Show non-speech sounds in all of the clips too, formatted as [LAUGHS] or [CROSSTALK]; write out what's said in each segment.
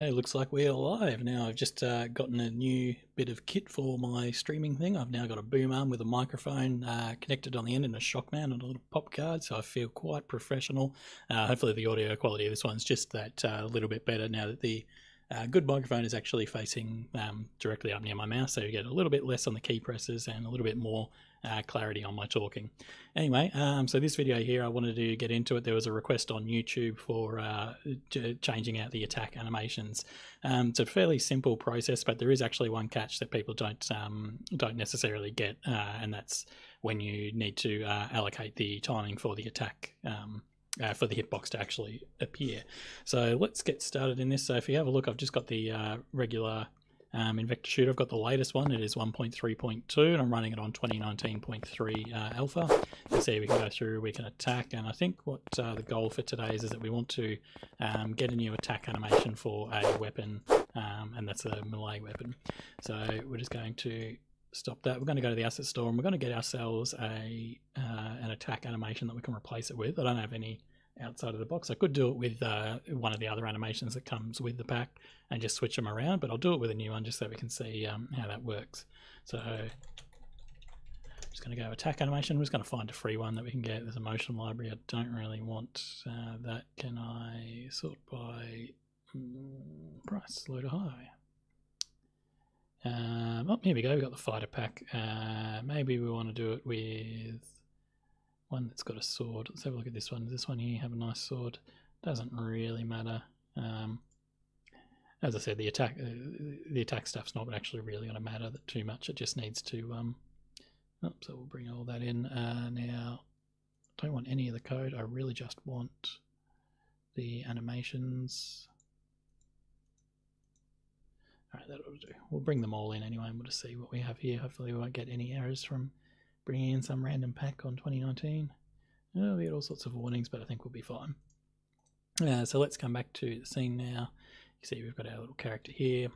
It looks like we're live now. I've just uh, gotten a new bit of kit for my streaming thing. I've now got a boom arm with a microphone uh, connected on the end and a shock mount and a little pop card, so I feel quite professional. Uh, hopefully, the audio quality of this one's just that uh, little bit better now that the uh, good microphone is actually facing um, directly up near my mouth, so you get a little bit less on the key presses and a little bit more uh, clarity on my talking. Anyway, um, so this video here, I wanted to get into it. There was a request on YouTube for uh, changing out the attack animations. Um, it's a fairly simple process, but there is actually one catch that people don't um, don't necessarily get, uh, and that's when you need to uh, allocate the timing for the attack. Um, uh, for the hitbox to actually appear. So let's get started in this. So if you have a look, I've just got the uh, regular um, Invector Shooter, I've got the latest one. It is 1.3.2, and I'm running it on 2019.3 uh, alpha. You see we can go through, we can attack, and I think what uh, the goal for today is, is that we want to um, get a new attack animation for a weapon, um, and that's a melee weapon. So we're just going to stop that. We're going to go to the asset store, and we're going to get ourselves a uh, an attack animation that we can replace it with. I don't have any outside of the box. I could do it with uh, one of the other animations that comes with the pack and just switch them around, but I'll do it with a new one just so we can see um, how that works. So I'm just going to go attack animation. I'm just going to find a free one that we can get. There's a motion library. I don't really want uh, that. Can I sort by mm, price, low to high? Um, oh, here we go. We've got the fighter pack. Uh, maybe we want to do it with one that's got a sword. Let's have a look at this one. Does this one here have a nice sword? Doesn't really matter. Um, as I said, the attack uh, the attack stuff's not actually really going to matter too much. It just needs to. Um, oh, so we'll bring all that in uh, now. Don't want any of the code. I really just want the animations. All right, that'll do. We'll bring them all in anyway, and we'll just see what we have here. Hopefully, we won't get any errors from bringing in some random pack on 2019. Oh, we had all sorts of warnings, but I think we'll be fine. Uh, so let's come back to the scene now. You see we've got our little character here.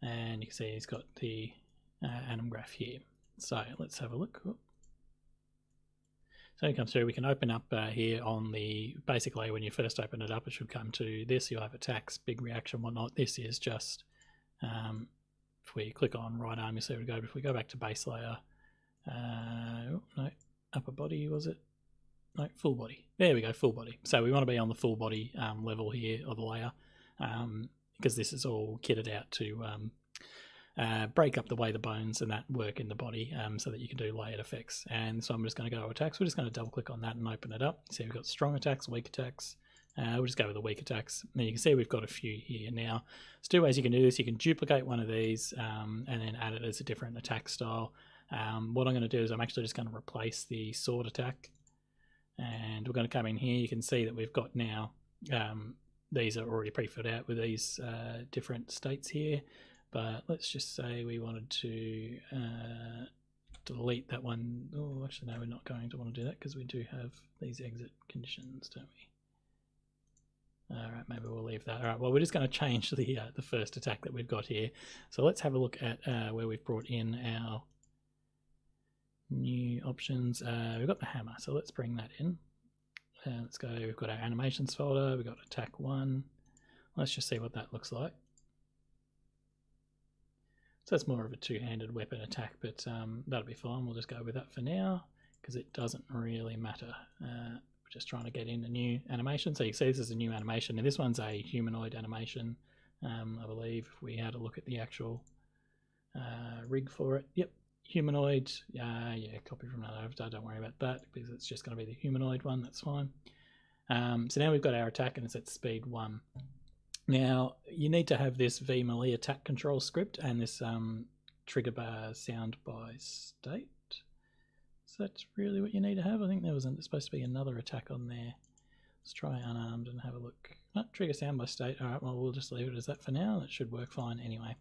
And you can see he's got the uh, graph here. So let's have a look. So it comes through, we can open up uh, here on the, basically when you first open it up, it should come to this, you'll have attacks, big reaction, whatnot. This is just um, if we click on right arm, you see where we go. But if we go back to base layer, uh, no, upper body was it? No, full body. There we go, full body. So we want to be on the full body um, level here of the layer um, because this is all kitted out to um, uh, break up the way the bones and that work in the body um, so that you can do layered effects. And so I'm just going to go to attacks. We're just going to double click on that and open it up. See, we've got strong attacks, weak attacks, uh, we'll just go with the weak attacks. Now you can see we've got a few here. Now, there's two ways you can do this. You can duplicate one of these um, and then add it as a different attack style. Um, what I'm going to do is I'm actually just going to replace the sword attack. And we're going to come in here. You can see that we've got now, um, these are already pre-filled out with these uh, different states here. But let's just say we wanted to uh, delete that one. Oh, actually, no, we're not going to want to do that because we do have these exit conditions, don't we? All right, maybe we'll leave that. All right, well, we're just going to change the uh, the first attack that we've got here. So let's have a look at uh, where we've brought in our new options. Uh, we've got the hammer, so let's bring that in. Uh, let's go, we've got our animations folder, we've got attack one. Let's just see what that looks like. So that's more of a two-handed weapon attack, but um, that'll be fine. We'll just go with that for now because it doesn't really matter. Just trying to get in a new animation. So you see this is a new animation, and this one's a humanoid animation, um, I believe. If we had a look at the actual uh, rig for it, yep, humanoid. Uh, yeah, copy from another avatar. Don't worry about that because it's just going to be the humanoid one. That's fine. Um, so now we've got our attack, and it's at speed one. Now you need to have this V melee attack control script and this um, trigger bar sound by state. So that's really what you need to have. I think there was supposed to be another attack on there. Let's try unarmed and have a look. Oh, trigger sound by state. All right, well, we'll just leave it as that for now. That should work fine anyway.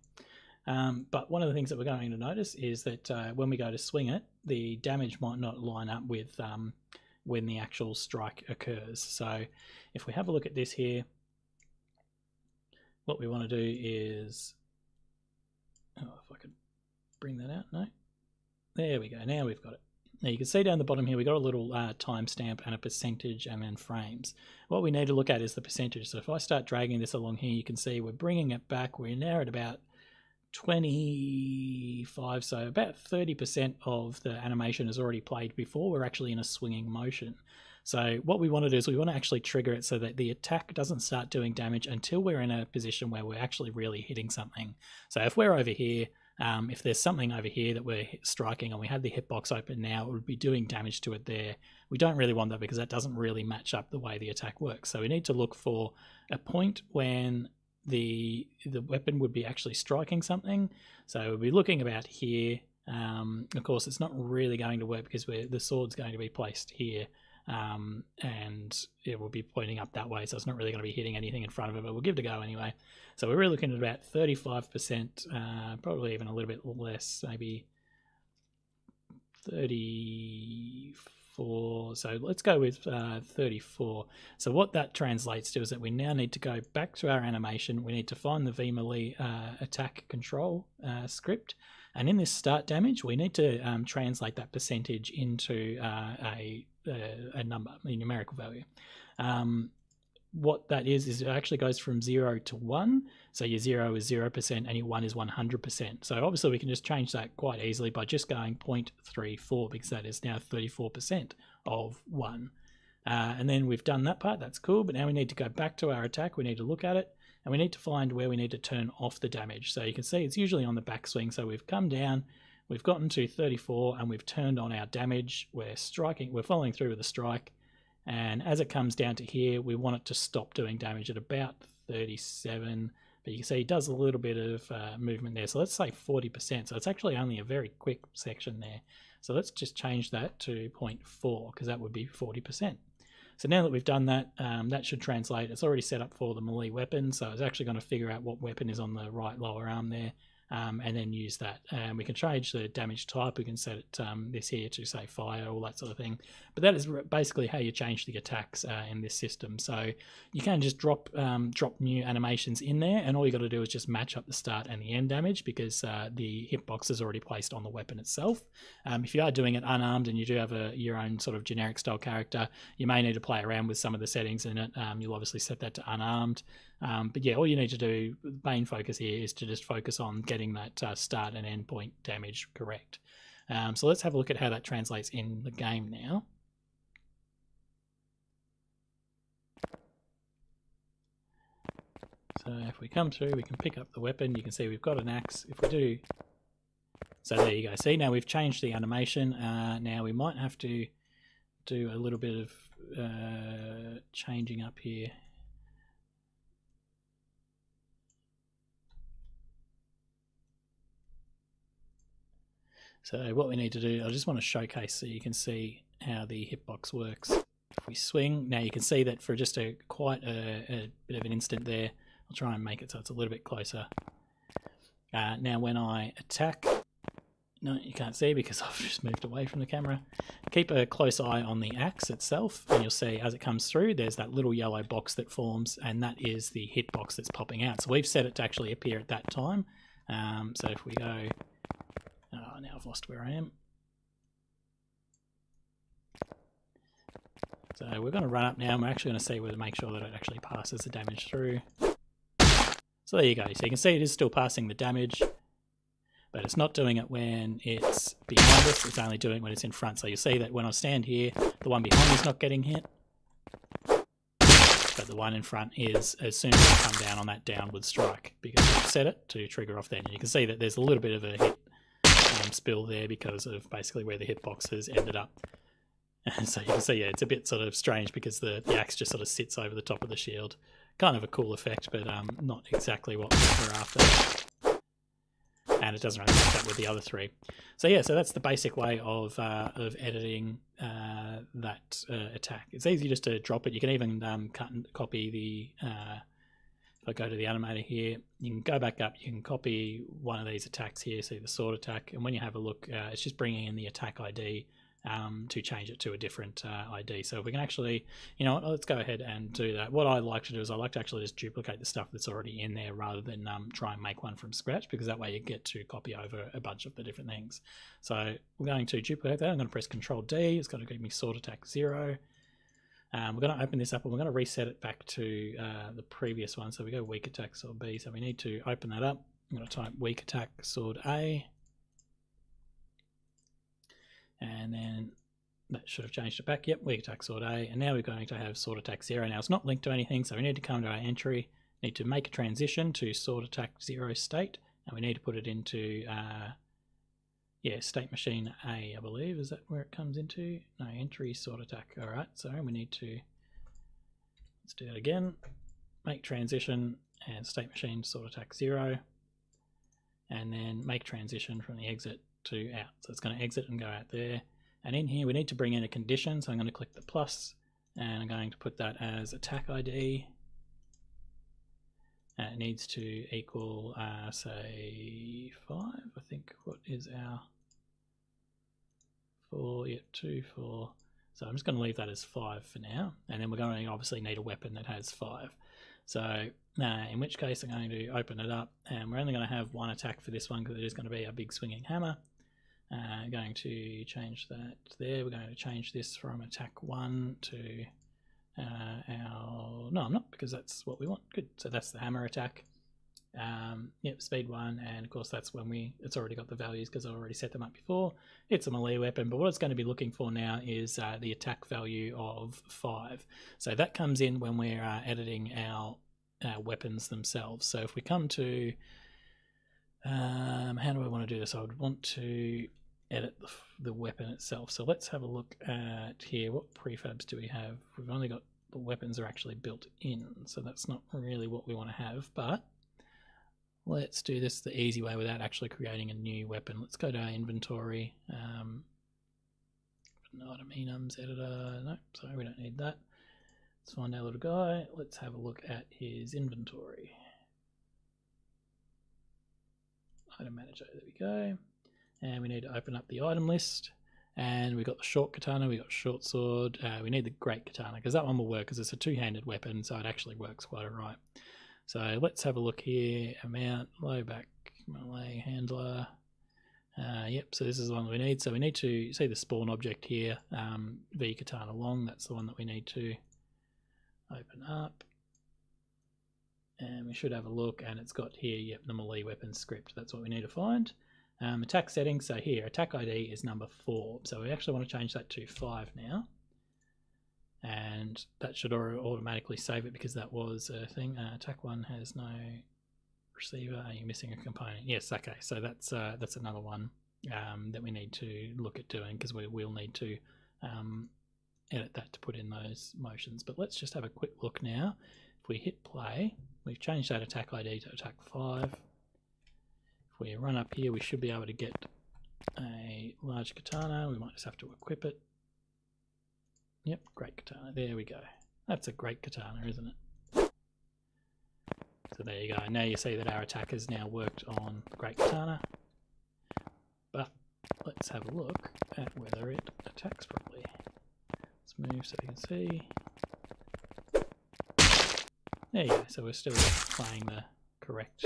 Um, but one of the things that we're going to notice is that uh, when we go to swing it, the damage might not line up with um, when the actual strike occurs. So if we have a look at this here, what we want to do is, oh, if I could bring that out, no, there we go. Now we've got it. Now you can see down the bottom here, we got a little uh, timestamp and a percentage and then frames. What we need to look at is the percentage. So if I start dragging this along here, you can see we're bringing it back. We're now at about 25, so about 30% of the animation is already played before we're actually in a swinging motion. So what we want to do is we want to actually trigger it so that the attack doesn't start doing damage until we're in a position where we're actually really hitting something. So if we're over here, um, if there's something over here that we're striking and we had the hitbox open now, it would be doing damage to it there. We don't really want that because that doesn't really match up the way the attack works. So we need to look for a point when the the weapon would be actually striking something. So we'll be looking about here. Um, of course, it's not really going to work because the sword's going to be placed here um, and it will be pointing up that way, so it's not really going to be hitting anything in front of it, but we'll give it a go anyway. So we're really looking at about 35%, uh, probably even a little bit less, maybe 34. So let's go with uh, 34. So what that translates to is that we now need to go back to our animation. We need to find the vmelee uh, attack control uh, script. And in this start damage, we need to um, translate that percentage into uh, a uh, a number, a numerical value. Um, what that is is it actually goes from zero to one. So your zero is zero percent and your one is one hundred percent. So obviously we can just change that quite easily by just going 0.34 because that is now thirty four percent of one. Uh, and then we've done that part. That's cool. But now we need to go back to our attack. We need to look at it and we need to find where we need to turn off the damage. So you can see it's usually on the backswing. So we've come down, We've gotten to 34 and we've turned on our damage. We're striking, we're following through with a strike. And as it comes down to here, we want it to stop doing damage at about 37. But you can see it does a little bit of uh, movement there. So let's say 40%. So it's actually only a very quick section there. So let's just change that to 0.4 because that would be 40%. So now that we've done that, um, that should translate. It's already set up for the melee weapon. So it's actually going to figure out what weapon is on the right lower arm there um, and then use that. And we can change the damage type. We can set it um, this here to say fire, all that sort of thing. But that is basically how you change the attacks uh, in this system. So you can just drop um, drop new animations in there, and all you got to do is just match up the start and the end damage because uh, the hitbox is already placed on the weapon itself. Um, if you are doing it unarmed and you do have a your own sort of generic style character, you may need to play around with some of the settings in it. Um, you'll obviously set that to unarmed. Um, but yeah, all you need to do, main focus here is to just focus on getting that uh, start and end point damage correct. Um, so let's have a look at how that translates in the game now. So if we come through, we can pick up the weapon. You can see we've got an axe. If we do, so there you go. See, now we've changed the animation. Uh, now we might have to do a little bit of uh, changing up here. So what we need to do, I just want to showcase so you can see how the hitbox works. If we swing, now you can see that for just a quite a, a bit of an instant there, I'll try and make it so it's a little bit closer. Uh, now when I attack, no, you can't see because [LAUGHS] I've just moved away from the camera. Keep a close eye on the axe itself, and you'll see as it comes through, there's that little yellow box that forms, and that is the hitbox that's popping out. So we've set it to actually appear at that time. Um, so if we go now I've lost where I am. So we're going to run up now and we're actually going to see whether to make sure that it actually passes the damage through. So there you go. So you can see it is still passing the damage, but it's not doing it when it's behind us. It's only doing it when it's in front. So you see that when I stand here, the one behind me is not getting hit. But the one in front is as soon as I come down on that downward strike because I've set it to trigger off then. You can see that there's a little bit of a hit spill there because of basically where the hitboxes ended up. And [LAUGHS] so you can see, yeah, it's a bit sort of strange because the, the axe just sort of sits over the top of the shield. Kind of a cool effect, but um, not exactly what we're after. And it doesn't really match up with the other three. So yeah, so that's the basic way of uh, of editing uh, that uh, attack. It's easy just to drop it. You can even um, cut and copy the uh, if I go to the animator here, you can go back up, you can copy one of these attacks here, see the sword attack, and when you have a look, uh, it's just bringing in the attack ID um, to change it to a different uh, ID. So we can actually, you know, let's go ahead and do that. What I like to do is I like to actually just duplicate the stuff that's already in there rather than um, try and make one from scratch because that way you get to copy over a bunch of the different things. So we're going to duplicate that. I'm going to press Control D. It's going to give me sword attack zero. Um, we're going to open this up and we're going to reset it back to uh, the previous one. So we go weak attack sword B. So we need to open that up. I'm going to type weak attack sword A. And then that should have changed it back. Yep, weak attack sword A. And now we're going to have sword attack zero. Now it's not linked to anything, so we need to come to our entry, need to make a transition to sword attack zero state, and we need to put it into uh, yeah, state machine A, I believe. Is that where it comes into? No, entry sword attack. All right, so we need to, let's do that again. Make transition and state machine sword attack zero, and then make transition from the exit to out. So it's going to exit and go out there. And in here, we need to bring in a condition. So I'm going to click the plus and I'm going to put that as attack ID. And it needs to equal, uh, say, five. I think what is our four, yeah, two, four. So I'm just going to leave that as five for now. And then we're going to obviously need a weapon that has five. So uh, in which case I'm going to open it up and we're only going to have one attack for this one because it is going to be a big swinging hammer. Uh, going to change that there. We're going to change this from attack one to uh, our. No, I'm not because that's what we want. Good. So that's the hammer attack. Um, yep, speed one, and of course that's when we. It's already got the values because I already set them up before. It's a melee weapon, but what it's going to be looking for now is uh, the attack value of five. So that comes in when we're uh, editing our, our weapons themselves. So if we come to um, how do I want to do this? I would want to edit the, the weapon itself. So let's have a look at here. What prefabs do we have? We've only got the weapons are actually built in, so that's not really what we want to have. But let's do this the easy way without actually creating a new weapon. Let's go to our inventory. Um, item enums editor. No, sorry, we don't need that. Let's find our little guy. Let's have a look at his inventory. Item manager, there we go and we need to open up the item list and we got the short katana, we got short sword, uh, we need the great katana because that one will work because it's a two-handed weapon, so it actually works quite alright. So let's have a look here. Amount, low back, melee handler. Uh, yep, so this is the one we need. So we need to see the spawn object here, um, V katana long. That's the one that we need to open up. And we should have a look, and it's got here, yep, the melee weapon script. That's what we need to find. Um, attack settings, so here, attack ID is number 4. So we actually want to change that to 5 now. And that should automatically save it because that was a thing. Uh, attack 1 has no receiver. Are you missing a component? Yes, okay. So that's uh, that's another one um, that we need to look at doing because we will need to um, edit that to put in those motions. But let's just have a quick look now. If we hit play, we've changed that attack ID to attack 5 If we run up here, we should be able to get a large katana. We might just have to equip it. Yep, great katana. There we go. That's a great katana, isn't it? So there you go. Now you see that our attack has now worked on great katana. But let's have a look at whether it attacks properly. Let's move so you can see. There you go. So we're still playing the correct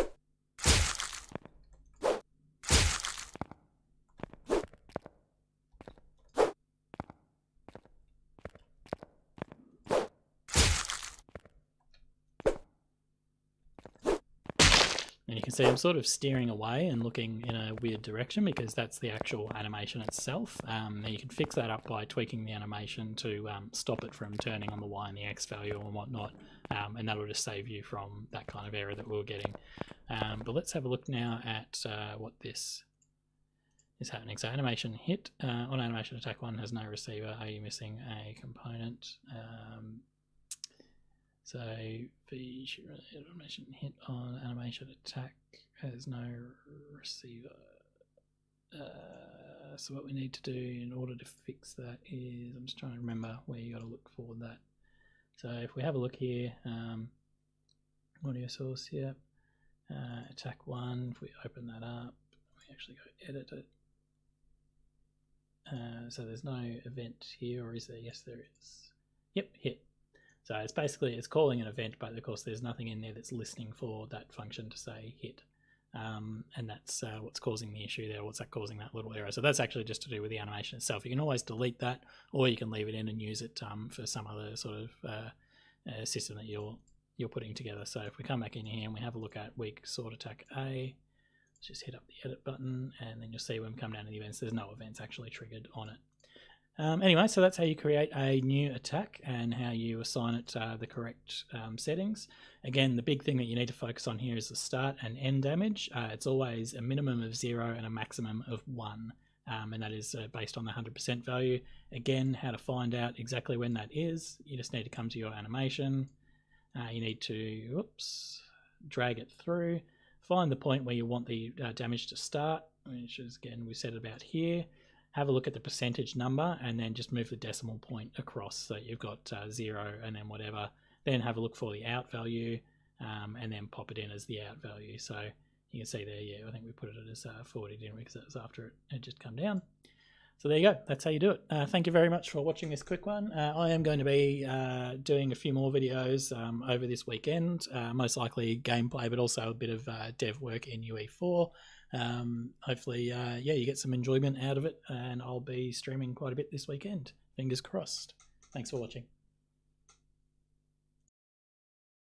see I'm sort of steering away and looking in a weird direction because that's the actual animation itself. Um, you can fix that up by tweaking the animation to um, stop it from turning on the Y and the X value and whatnot, um, and that'll just save you from that kind of error that we were getting. Um, but let's have a look now at uh, what this is happening. So animation hit uh, on animation attack one has no receiver. Are you missing a component? So the animation hit on animation attack has no receiver. Uh, so what we need to do in order to fix that is, I'm just trying to remember where you got to look for that. So if we have a look here, um, audio source here, uh, attack one, if we open that up, we actually go edit it. Uh, so there's no event here, or is there? Yes, there is. Yep, hit. So it's basically it's calling an event, but of course there's nothing in there that's listening for that function to say hit. Um, and that's uh, what's causing the issue there. What's that causing that little error? So that's actually just to do with the animation itself. You can always delete that, or you can leave it in and use it um, for some other sort of uh, uh, system that you're you're putting together. So if we come back in here and we have a look at weak sword attack A, let's just hit up the edit button, and then you'll see when we come down to the events, there's no events actually triggered on it. Um, anyway, so that's how you create a new attack and how you assign it uh, the correct um, settings. Again, the big thing that you need to focus on here is the start and end damage. Uh, it's always a minimum of zero and a maximum of one, um, and that is uh, based on the 100% value. Again, how to find out exactly when that is, you just need to come to your animation. Uh, you need to, whoops, drag it through, find the point where you want the uh, damage to start, which is again, we set it about here have a look at the percentage number and then just move the decimal point across. So you've got uh, zero and then whatever then have a look for the out value um, and then pop it in as the out value. So you can see there yeah i think we put it as uh, 40 didn't we? Because that was after it had just come down. So there you go. That's how you do it. Uh, thank you very much for watching this quick one. Uh, i am going to be uh, doing a few more videos um, over this weekend uh, most likely gameplay but also a bit of dev work in ue4 um, hopefully, uh, yeah, you get some enjoyment out of it, and I'll be streaming quite a bit this weekend. Fingers crossed. Thanks for watching.